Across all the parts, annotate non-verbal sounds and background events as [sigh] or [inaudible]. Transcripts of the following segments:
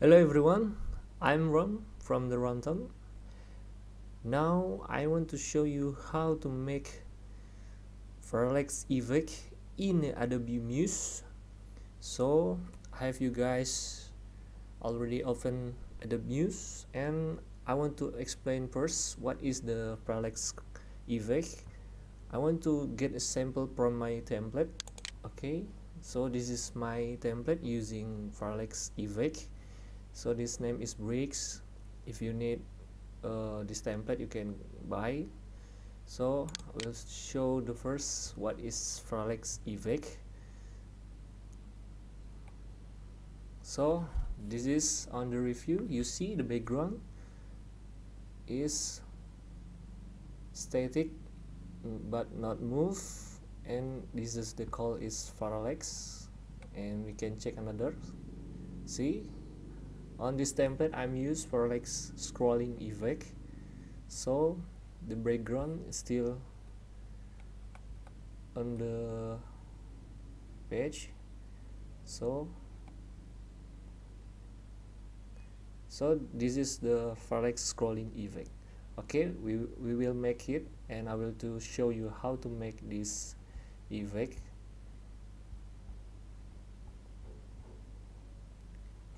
Hello everyone, I'm Ron from the Rometheme. Now I want to show you how to make parallax effect in Adobe Muse. So I have you guys already opened Adobe Muse and I want to explain first what is the parallax effect. I want to get a sample from my template. Okay, so this is my template using parallax effect so this name is Brix if you need uh, this template you can buy. So we'll show the first what is parallax effect so this is on the review. You see the background is static but not move. And this is the call is parallax and we can check another. See on this template I'm used for like scrolling effect so the background is still on the page. So so this is the parallax scrolling effect okay we, we will make it and I will to show you how to make this effect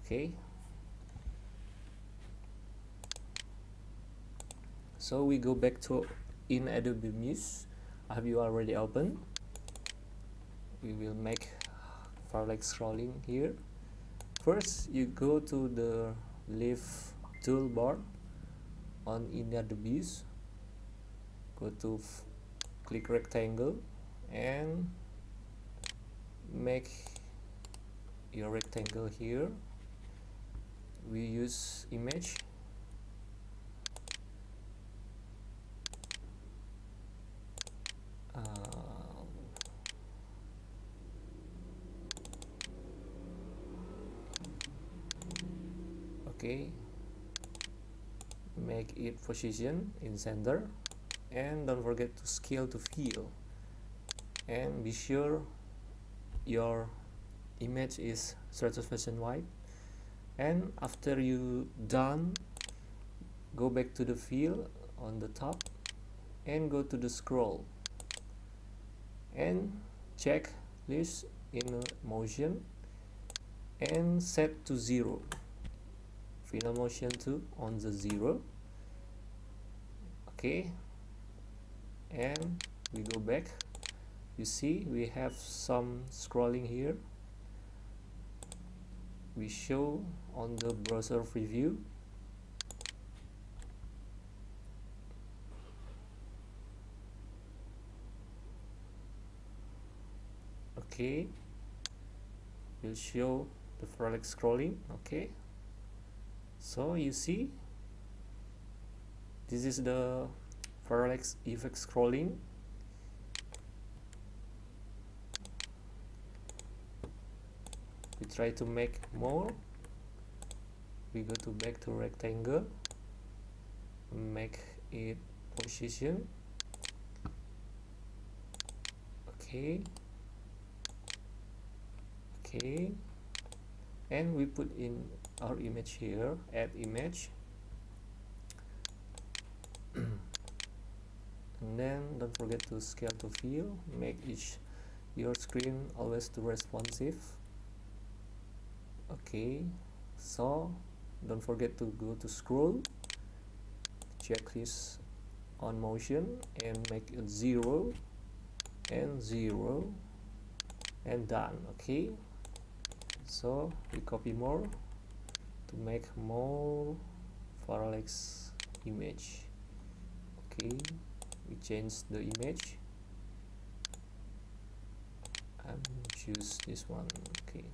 okay so we go back to in Adobe Muse have you already opened we will make parallax scrolling here. First you go to the left toolbar on in Adobe Muse go to click rectangle and make your rectangle here. We use image Um, okay. Make it position in center. And don't forget to scale to fill. And be sure your image is saturation white and after you done go back to the fill on the top. And go to the scroll and check this in motion and set to zero. Final motion to on the zero. Okay. And we go back. You see we have some scrolling here. We show on the browser preview okay. Will show the parallax scrolling. Okay. So you see this is the parallax effect scrolling. We try to make more. We go to back to rectangle. Make it position. Okay okay. And we put in our image here add image. [clears throat] And then don't forget to scale to fill. Make each your screen always to responsive. Okay. So don't forget to go to scroll. Check this on motion and make it zero and zero and done. Okay so we copy more to make more parallax image. Okay we change the image and choose this one okay.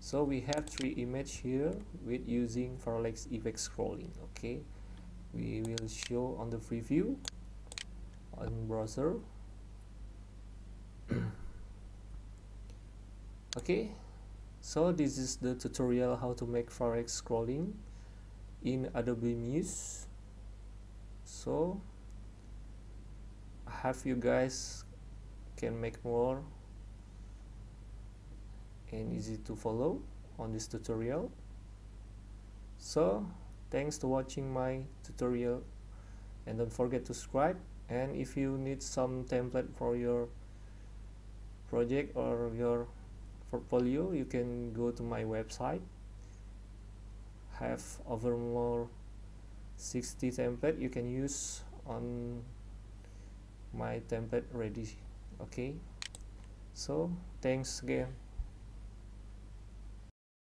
So we have three image here with using parallax effect scrolling okay. We will show on the preview on browser. [coughs] Okay so this is the tutorial how to make parallax scrolling in Adobe Muse. So I have you guys can make more and easy to follow on this tutorial. So thanks to watching my tutorial and don't forget to subscribe. And if you need some template for your project or your portfolio you can go to my website. Have over more 60 template you can use on my template ready okay? So thanks again